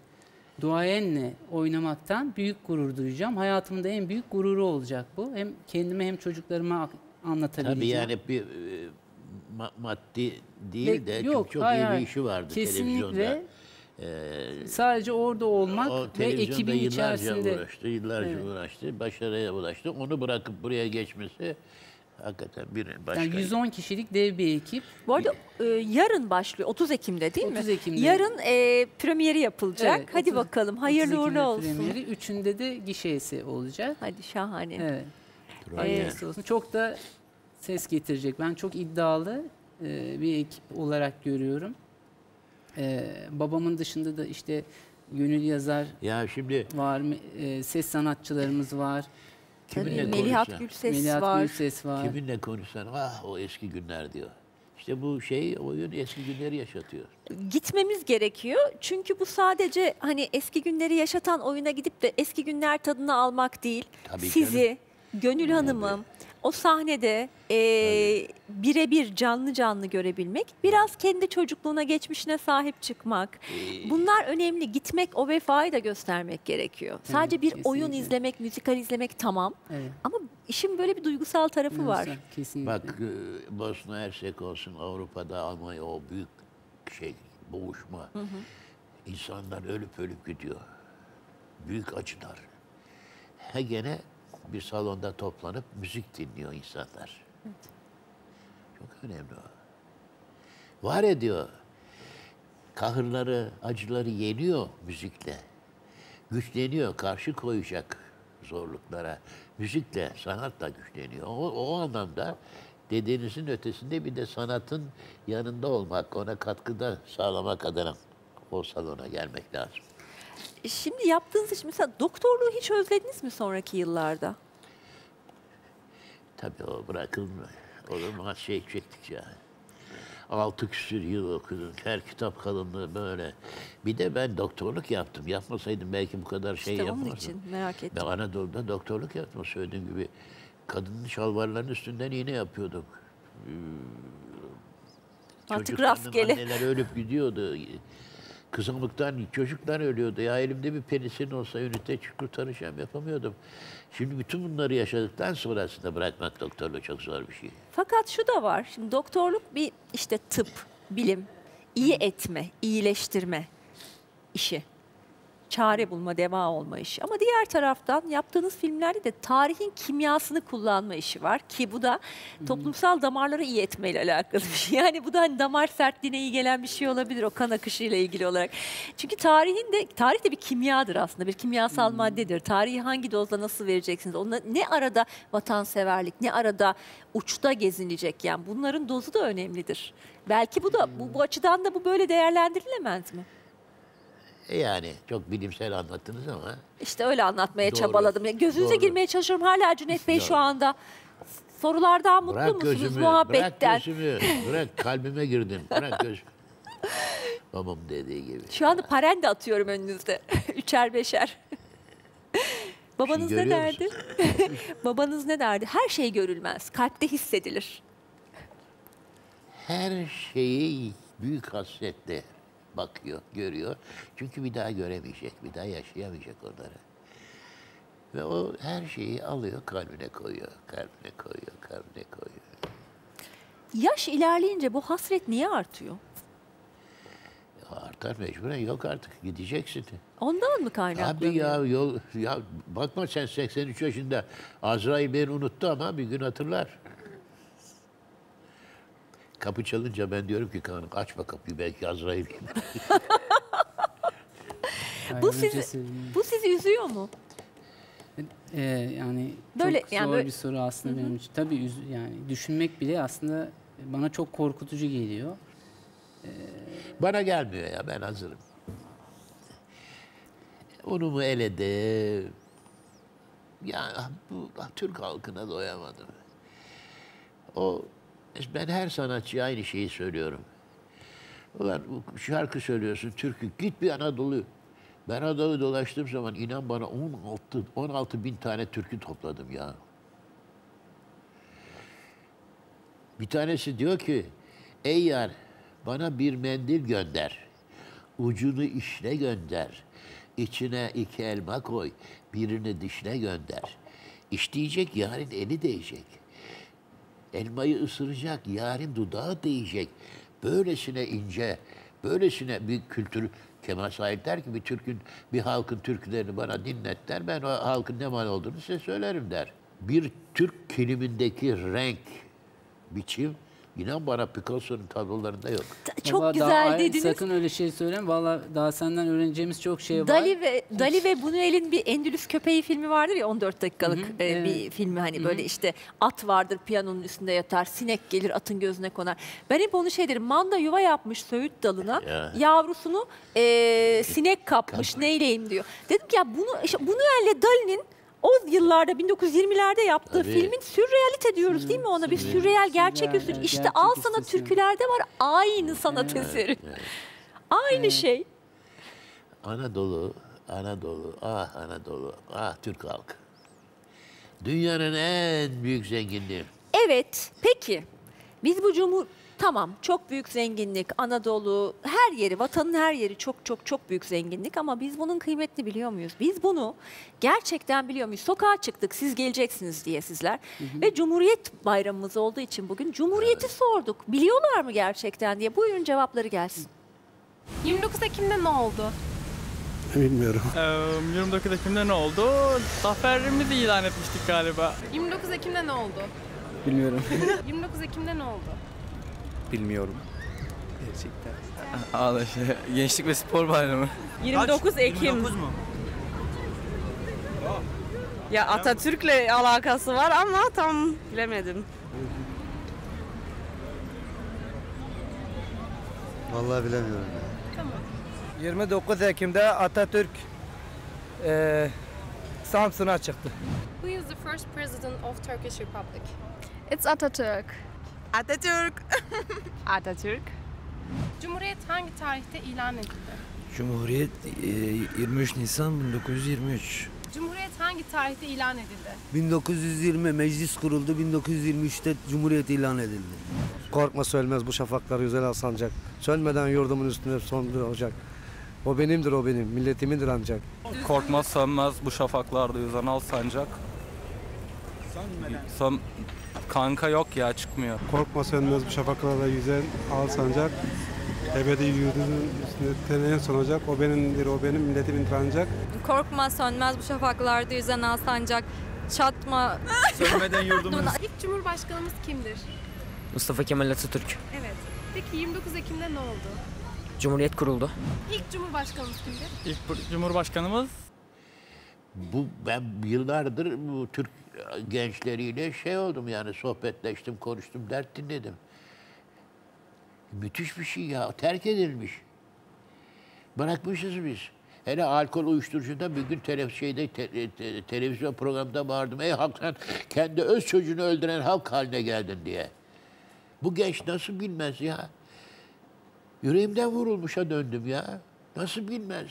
duayenle oynamaktan büyük gurur duyacağım. Hayatımda en büyük gururu olacak bu. Hem kendime hem çocuklarıma anlatabileceğim. Tabii yani bir e, ma- maddi değil de yok, çok, çok hayır, iyi bir işi vardı Kesinlikle. televizyonda. Sadece orada olmak O ve televizyonda ekibin yıllarca içerisinde uğraştı, yıllarca Evet. uğraştı, başarıya ulaştı. Onu bırakıp buraya geçmesi hakikaten bir başka. yani 110 kişilik dev bir ekip. Bu arada e, yarın başlıyor. 30 Ekim'de değil 30 mi? Ekim'de. Yarın e, premieri yapılacak. Evet, Hadi 30 bakalım. 30 Hayırlı uğurlu olsun. Premieri, üçünde de gişesi olacak. Hadi şahane. Evet. Hayırlısı olsun. Çok da ses getirecek. Ben çok iddialı e, bir ekip olarak görüyorum. E, babamın dışında da işte gönül yazar Ya şimdi var, e, ses sanatçılarımız var, Tabii, kiminle Melihat konuşsa, Gülses Melihat var. Gülses var. kiminle konuşsan ah o eski günler diyor. İşte bu şey oyun eski günleri yaşatıyor. Gitmemiz gerekiyor. Çünkü bu sadece hani eski günleri yaşatan oyuna gidip de eski günler tadını almak değil. Tabii Sizi, Gönül Hanım'ım o sahnede e, birebir canlı canlı görebilmek, biraz kendi çocukluğuna, geçmişine sahip çıkmak. Bunlar önemli. Gitmek, o vefayı da göstermek gerekiyor. Sadece bir oyun kesinlikle. izlemek, müzikal izlemek tamam. Evet. Ama işin böyle bir duygusal tarafı var. Kesinlikle. Bak e, Bosna Hersek olsun Avrupa'da Almanya o büyük şey boğuşma. İnsanlar ölüp ölüp gidiyor. Büyük acılar. He gene bir salonda toplanıp müzik dinliyor insanlar. Çok önemli o. Var ediyor. Kahırları, acıları yeniyor müzikle. Güçleniyor, karşı koyacak zorluklara. Müzikle, sanatla güçleniyor. O, o anlamda dediğinizin ötesinde bir de sanatın yanında olmak, ona katkıda sağlamak adına o salona gelmek lazım. Şimdi yaptığınız iş mesela doktorluğu hiç özlediniz mi sonraki yıllarda? Tabii o bırakılmıyor. O zaman şey çektik ya. Altı küsür yıl okudum. Her kitap kalınlığı böyle. Bir de ben doktorluk yaptım. Yapmasaydım belki bu kadar şey İşte onun yapmazdım. için merak ettim. Ben Anadolu'da doktorluk yaptım söylediğim gibi. Kadının şalvarlarının üstünden iğne yapıyorduk. Artık Çocukların rastgele. Anneler ölüp gidiyordu. Kızamıktan çocuklar ölüyordu. Ya elimde bir penisilin olsa ünite kurtaracağım yapamıyordum. Şimdi bütün bunları yaşadıktan sonrasında bırakmak doktorluğu çok zor bir şey. Fakat şu da var. Şimdi doktorluk bir işte tıp, bilim, iyi etme, iyileştirme işi. Çare bulma, deva olma işi. Ama diğer taraftan yaptığınız filmlerde de tarihin kimyasını kullanma işi var. Ki bu da toplumsal damarları iyi etmeyle alakalı bir şey. Yani bu da hani damar sertliğine iyi gelen bir şey olabilir o kan akışıyla ilgili olarak. Çünkü tarihin de, tarih de bir kimyadır aslında. Bir kimyasal maddedir. Tarihi hangi dozda nasıl vereceksiniz? Onunla ne arada vatanseverlik, ne arada uçta gezinilecek yani. Bunların dozu da önemlidir. Belki bu da bu, bu açıdan da bu böyle değerlendirilemez mi? E yani çok bilimsel anlattınız ama İşte öyle anlatmaya Doğru. çabaladım. Gözünüze Doğru. girmeye çalışıyorum hala Cüneyt Bey şu anda. Sorulardan mutlu bırak musunuz gözümü, muhabbetten? bırak gözümü, bırak kalbime girdin, bırak gözümü. Babam dediği gibi. Şu anda paren de atıyorum önünüzde. Üçer beşer. Babanız ne derdi? Babanız ne derdi? Her şey görülmez. Kalpte hissedilir. her şeyi büyük hasretle bakıyor, görüyor. Çünkü bir daha göremeyecek, bir daha yaşayamayacak onları. Ve o her şeyi alıyor, kalbine koyuyor, kalbine koyuyor, kalbine koyuyor. Yaş ilerleyince bu hasret niye artıyor? Artar mecburen, yok artık gideceksin. Ondan mı kaynaklanıyor? Abi ya yol, ya bakma sen 83 yaşında Azrail beni unuttu ama bir gün hatırlar. Kapı çalınca ben diyorum ki kanka açma kapıyı belki Azrail gelir. Bu sizi, bu sizi üzüyor mu? Ee, yani Böyle- çok yani zor böyle- bir soru aslında benim için. Tabii üz- yani düşünmek bile aslında bana çok korkutucu geliyor. Bana gelmiyor ya ben hazırım. Unumu eledi. Ya bu Türk halkına doyamadım. O ben her sanatçıya aynı şeyi söylüyorum. Ulan şarkı söylüyorsun türkü git bir Anadolu. Ben Anadolu'yu dolaştığım zaman inan bana 16, 16 bin tane türkü topladım ya. Bir tanesi diyor ki, ey yar bana bir mendil gönder, ucunu işle gönder, içine iki elma koy, birini dişine gönder. İşleyecek yarın eli değecek. Elmayı ısıracak, yarın dudağı değecek. Böylesine ince, böylesine bir kültür, Kemal Sahip der ki bir Türk'ün, bir halkın türkülerini bana dinlet der. Ben o halkın ne mal olduğunu size söylerim der. Bir Türk kilimindeki renk, biçim inan bana Picasso'nun tablolarında yok. Çok Vallahi daha güzel ay- dediniz. Sakın öyle şey söyleme. Valla daha senden öğreneceğimiz çok şey var. Dali ve Dali ve Buñuel'in bir Endülüs köpeği filmi vardır ya 14 dakikalık Hı hı, e, evet. bir filmi hani böyle işte at vardır piyanonun üstünde yatar sinek gelir atın gözüne konar. Ben hep onu şey derim manda yuva yapmış söğüt dalına Ya. yavrusunu e, sinek kapmış neyleyim diyor. Dedim ki ya bunu işte Buñuel'le Dali'nin o yıllarda 1920'lerde yaptığı Tabii. filmin sürrealite diyoruz değil mi ona? Bir sürreal gerçeküstü. evet, İşte al sana türkülerde var aynı sanat eseri. Aynı şey. Anadolu, Anadolu, ah Anadolu, ah Türk halkı. Dünyanın en büyük zenginliği. Evet, peki. Biz bu cumhur tamam çok büyük zenginlik Anadolu her yeri vatanın her yeri çok çok çok büyük zenginlik ama biz bunun kıymetini biliyor muyuz? Biz bunu gerçekten biliyor muyuz? Sokağa çıktık siz geleceksiniz diye sizler ve Cumhuriyet bayramımız olduğu için bugün Cumhuriyeti sorduk. Biliyorlar mı gerçekten diye buyurun cevapları gelsin. 29 Ekim'de ne oldu? Bilmiyorum. 29 Ekim'de ne oldu? Zaferimizi ilan etmiştik galiba. 29 Ekim'de ne oldu? Bilmiyorum. 29 Ekim'de ne oldu? Bilmiyorum. Gerçekten. Ağla şey, Gençlik ve Spor Bayramı. 29 Ekim. Ya Atatürk'le alakası var ama tam bilemedim. Vallahi bilemiyorum. 29 Ekim'de Atatürk eee Samsun'a çıktı. Who is the first president of Turkish Republic? It's Atatürk. Atatürk. Atatürk. Cumhuriyet hangi tarihte ilan edildi? Cumhuriyet 23 Nisan 1923. Cumhuriyet hangi tarihte ilan edildi? 1920 meclis kuruldu. 1923'te Cumhuriyet ilan edildi. Korkma sölmez bu şafaklar güzel alsancak. Sönmeden yurdumun üstüne son olacak. O benimdir o benim. Milletimindir ancak. Korkmaz sönmez bu şafaklarda yüzen al sancak. Son kanka yok ya çıkmıyor. Korkma sönmez bu şafaklarda yüzen al sancak. Ebedi yurdumun üstüne sonacak. O benimdir o benim. Milletimindir ancak. Korkma sönmez bu şafaklarda yüzen al sancak. Çatma. Sönmeden yurdumun İlk Cumhurbaşkanımız kimdir? Mustafa Kemal Atatürk. Evet. Peki 29 Ekim'de ne oldu? Cumhuriyet kuruldu. İlk Cumhurbaşkanımız kimdir? İlk Cumhurbaşkanımız Bu ben yıllardır bu Türk gençleriyle şey oldum yani sohbetleştim, konuştum, dert dinledim. Müthiş bir şey ya, terk edilmiş. Bırakmışız biz. Hele alkol uyuşturucuda bir gün tele, şeyde, te- te- televizyon programında bağırdım. Ey halk sen kendi öz çocuğunu öldüren halk haline geldin diye. Bu genç nasıl bilmez ya? Yüreğimden vurulmuşa döndüm ya. Nasıl bilmez?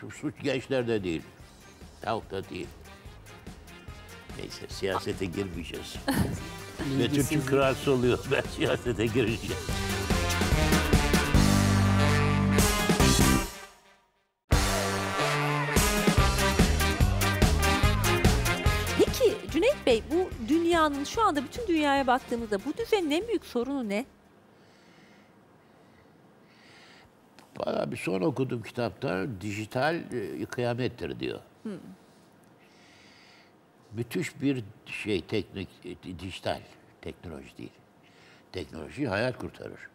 Şu suç gençlerde değil. Halkta değil. Neyse siyasete girmeyeceğiz. Ve Türk'ün kralsı oluyor. Ben siyasete gireceğim. Peki Cüneyt Bey bu dünyanın şu anda bütün dünyaya baktığımızda bu düzenin en büyük sorunu ne? Valla bir son okuduğum kitapta dijital e, kıyamettir diyor. Müthiş bir şey teknik, dijital teknoloji değil. Teknoloji hayat kurtarır.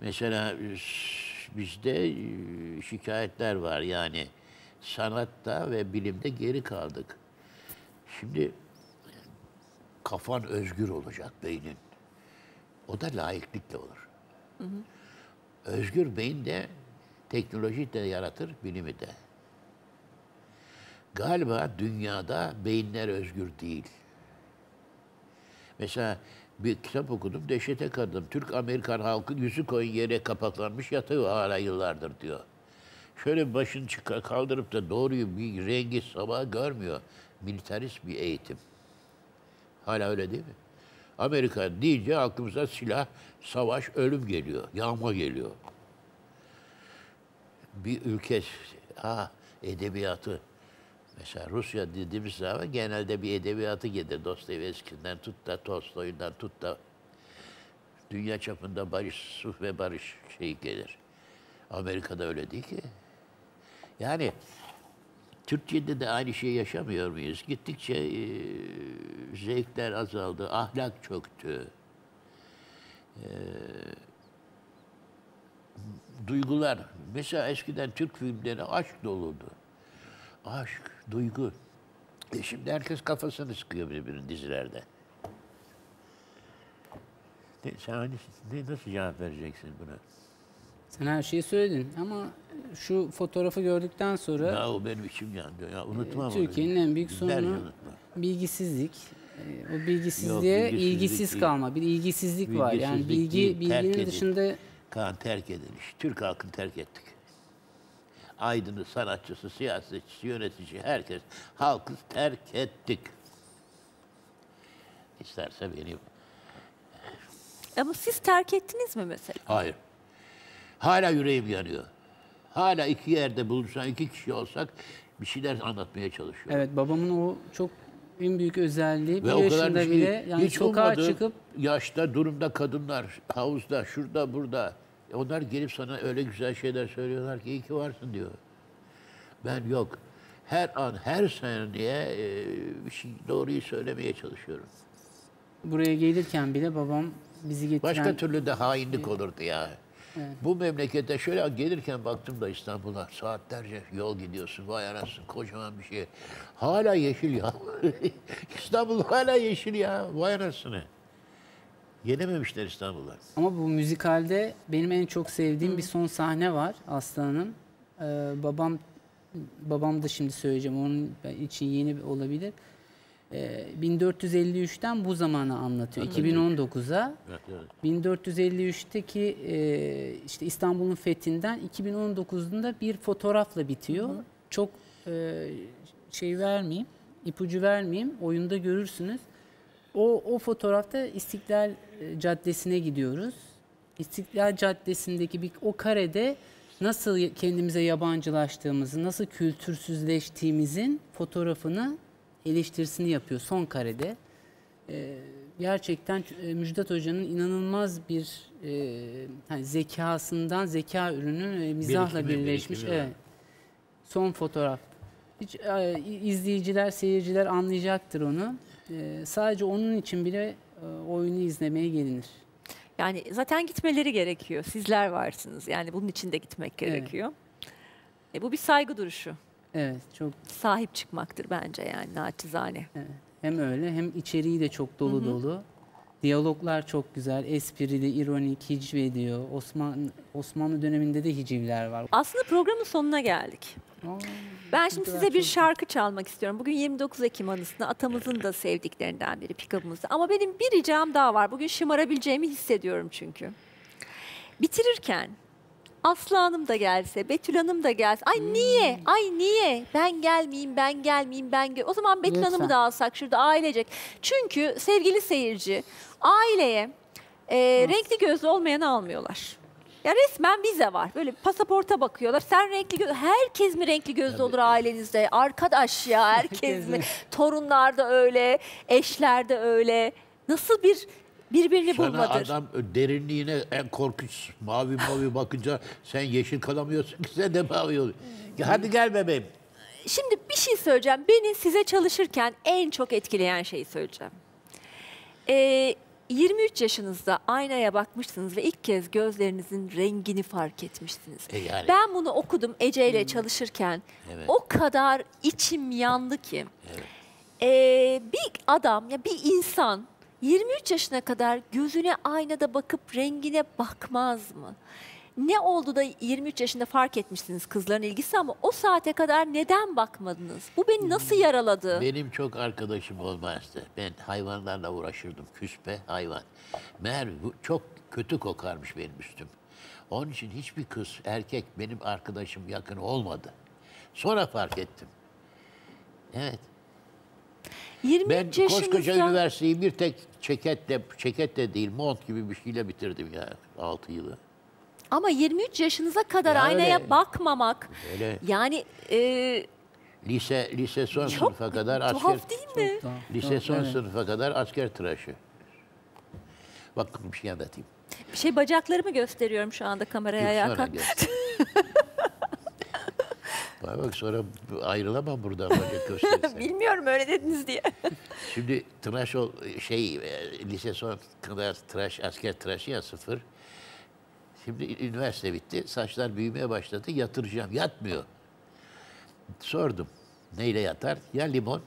Mesela bizde şikayetler var yani sanatta ve bilimde geri kaldık. Şimdi kafan özgür olacak beynin. O da layıklıkla olur. Özgür beyin de teknoloji de yaratır, bilimi de. Galiba dünyada beyinler özgür değil. Mesela bir kitap okudum, dehşete kadın. Türk-Amerikan halkı yüzü koyun yere kapaklanmış yatıyor hala yıllardır diyor. Şöyle başını çıkar, kaldırıp da doğruyu bir rengi sabah görmüyor. Militarist bir eğitim. Hala öyle değil mi? Amerika deyince aklımıza silah, savaş, ölüm geliyor. Yağma geliyor. Bir ülke, ha edebiyatı. Mesela Rusya dediğimiz zaman genelde bir edebiyatı gelir. Dostoyevski'den tut da Tolstoy'dan tut da dünya çapında barış, sulh ve barış şeyi gelir. Amerika'da öyle değil ki. Yani Türkiye'de de aynı şeyi yaşamıyor muyuz? Gittikçe e, zevkler azaldı, ahlak çöktü. E, duygular, mesela eskiden Türk filmleri aşk doludu. Aşk, duygu. E şimdi herkes kafasını sıkıyor birbirinin dizilerde. Ne, sen hani, ne, nasıl cevap vereceksin buna? Sen her şeyi söyledin ama şu fotoğrafı gördükten sonra Ya o benim içim yandı. Ya unutmam onu. Türkiye'nin en büyük sorunu bilgisizlik. Ee, O bilgisizliğe Yok, bilgisizlik ilgisiz değil. kalma. Bir ilgisizlik var. Yani Bilgisizlik bilgi değil, bilginin dışında Kaan terk ediliş. Türk halkını terk ettik. Aydını, sanatçısı, siyasetçisi, yönetici, herkes. Halkı terk ettik. İsterse benim. Ama siz terk ettiniz mi mesela? Hayır. Hala yüreğim yanıyor. Hala iki yerde buluşsan, iki kişi olsak bir şeyler anlatmaya çalışıyorum. evet babamın o çok en büyük özelliği bir Ve o kadar yaşında bir şey, bile yani hiç sokağa olmadı, çıkıp yaşta durumda kadınlar havuzda şurada burada onlar gelip sana öyle güzel şeyler söylüyorlar ki iyi ki varsın diyor. Ben yok. Her an her saniye e, şey doğruyu söylemeye çalışıyorum. buraya gelirken bile babam bizi getiren Başka türlü de hainlik olurdu ya. Evet. Bu memlekete şöyle gelirken baktım da İstanbul'a saatlerce yol gidiyorsun. Vay anasını kocaman bir şey. Hala yeşil ya. İstanbul hala yeşil ya. Vay anasını. Yenememişler İstanbul'u. Ama bu müzikalde benim en çok sevdiğim bir son sahne var Aslan'ın. Ee, babam babam da şimdi söyleyeceğim onun için yeni olabilir. Ee, 1453'ten bu zamanı anlatıyor. Atatürk. 2019'a. Evet, evet. 1453'teki e, işte İstanbul'un fethinden 2019'da bir fotoğrafla bitiyor. Çok e, şey vermeyeyim, ipucu vermeyeyim. Oyunda görürsünüz. O, o fotoğrafta İstiklal e, Caddesi'ne gidiyoruz. İstiklal Caddesi'ndeki bir o karede nasıl kendimize yabancılaştığımızı, nasıl kültürsüzleştiğimizin fotoğrafını eleştirisini yapıyor son karede. Ee, gerçekten e, Müjdat Hoca'nın inanılmaz bir e, hani zekasından zeka ürünü e, mizahla Birikimi, birleşmiş. birikimi. Evet. Son fotoğraf. Hiç e, izleyiciler, seyirciler anlayacaktır onu. E, sadece onun için bile e, oyunu izlemeye gelinir. Yani zaten gitmeleri gerekiyor. Sizler varsınız. Yani bunun için de gitmek gerekiyor. E, bu bir saygı duruşu. Evet, çok Sahip çıkmaktır bence yani naçizane. hem öyle hem içeriği de çok dolu dolu. Diyaloglar çok güzel, esprili, ironik, hicv ediyor. Osman Osmanlı döneminde de hicivler var. Aslında programın sonuna geldik. Ben şimdi size bir şarkı çalmak istiyorum. Bugün 29 Ekim anısına atamızın da sevdiklerinden biri pikabımızda. Ama benim bir ricam daha var. Bugün şımarabileceğimi hissediyorum çünkü. Bitirirken Aslı Hanım da gelse, Betül Hanım da gelse. Ay niye? Ay niye? Ben gelmeyeyim, ben gelmeyeyim, ben gel. O zaman Betül Hanım'ı Lütfen. da alsak şurada ailecek. Çünkü sevgili seyirci, aileye e, renkli gözlü olmayanı almıyorlar. Ya resmen vize var. Böyle pasaporta bakıyorlar. Sen renkli göz herkes mi renkli gözlü olur ailenizde? Arkadaş ya herkes mi? Torunlar da öyle, eşler de öyle. Nasıl bir birbirini Sana bulmadır? adam derinliğine en korkunç mavi mavi bakınca sen yeşil kalamıyorsun ki sen de mavi oluyorsun. Ya hadi gel bebeğim. Şimdi bir şey söyleyeceğim. Beni size çalışırken en çok etkileyen şeyi söyleyeceğim. Ee, 23 yaşınızda aynaya bakmışsınız ve ilk kez gözlerinizin rengini fark etmişsiniz. E yani. Ben bunu okudum Ece ile çalışırken. Evet. O kadar içim yandı ki. Ee, bir adam ya bir insan 23 yaşına kadar gözüne aynada bakıp rengine bakmaz mı? Ne oldu da 23 yaşında fark etmişsiniz kızların ilgisi ama o saate kadar neden bakmadınız? Bu beni nasıl yaraladı? Benim çok arkadaşım olmazdı. Ben hayvanlarla uğraşırdım. Küspe hayvan. Meğer bu çok kötü kokarmış benim üstüm. Onun için hiçbir kız, erkek benim arkadaşım yakın olmadı. Sonra fark ettim. Evet. 23 Ben koskoca yaşınızda üniversiteyi bir tek ceketle, ceketle değil mont gibi bir şeyle bitirdim ya 6 yılı. Ama 23 yaşınıza kadar Ya aynaya öyle. bakmamak Öyle yani e, lise lise son Çok sınıfa kadar asker tuhaf değil mi? Lise son evet. sınıfa kadar asker tıraşı. Bak bir şey anlatayım. Bir şey bacaklarımı gösteriyorum şu anda kameraya ayağa Sonra kalk. bak sonra ayrılamam buradan bacak gösterirsen. Bilmiyorum öyle dediniz diye. Şimdi tıraş ol, şey e, lise son kadar tıraş, asker tıraşı ya sıfır. Şimdi üniversite bitti. Saçlar büyümeye başladı. Yatıracağım. Yatmıyor. Sordum. Neyle yatar? Ya limon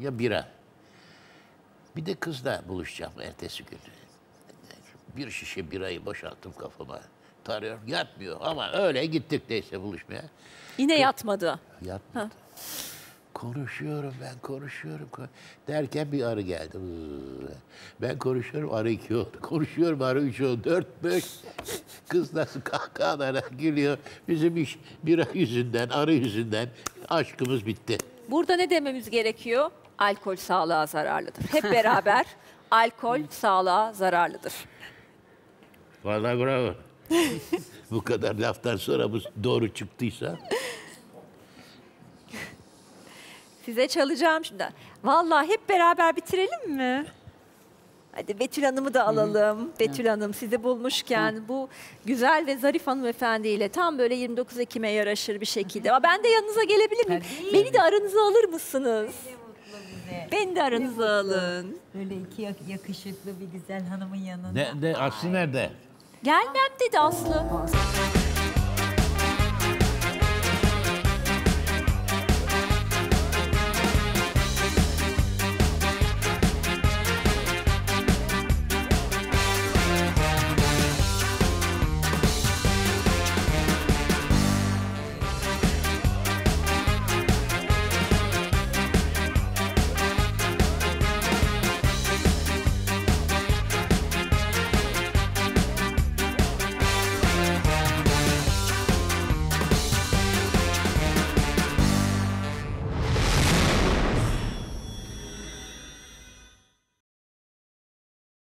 ya bira. Bir de kızla buluşacağım ertesi gün. Bir şişe birayı boşalttım kafama. Tarıyorum. Yatmıyor ama öyle gittik neyse buluşmaya. Yine yatmadı. Yatmadı. Konuşuyorum ben konuşuyorum. ko- Derken bir arı geldi. Ben konuşuyorum arı iki oldu. Konuşuyorum arı üç oldu. Dört beş. Kız nasıl kahkahalara gülüyor. Bizim iş bira yüzünden, arı yüzünden aşkımız bitti. Burada ne dememiz gerekiyor? Alkol sağlığa zararlıdır. Hep beraber alkol sağlığa zararlıdır. Vallahi bravo. bu kadar laftan sonra bu doğru çıktıysa. Size çalacağım şimdi. Vallahi hep beraber bitirelim mi? Hadi Betül Hanım'ı da alalım. Betül Hanım sizi bulmuşken bu güzel ve zarif hanımefendiyle tam böyle 29 Ekim'e yaraşır bir şekilde. Ama ben de yanınıza gelebilir miyim? Beni de aranıza alır mısınız? Beni de aranıza alın. Böyle iki yak- yakışıklı bir güzel hanımın yanında. Ne, ne, Aslı nerede? Gelmem dedi Aslı.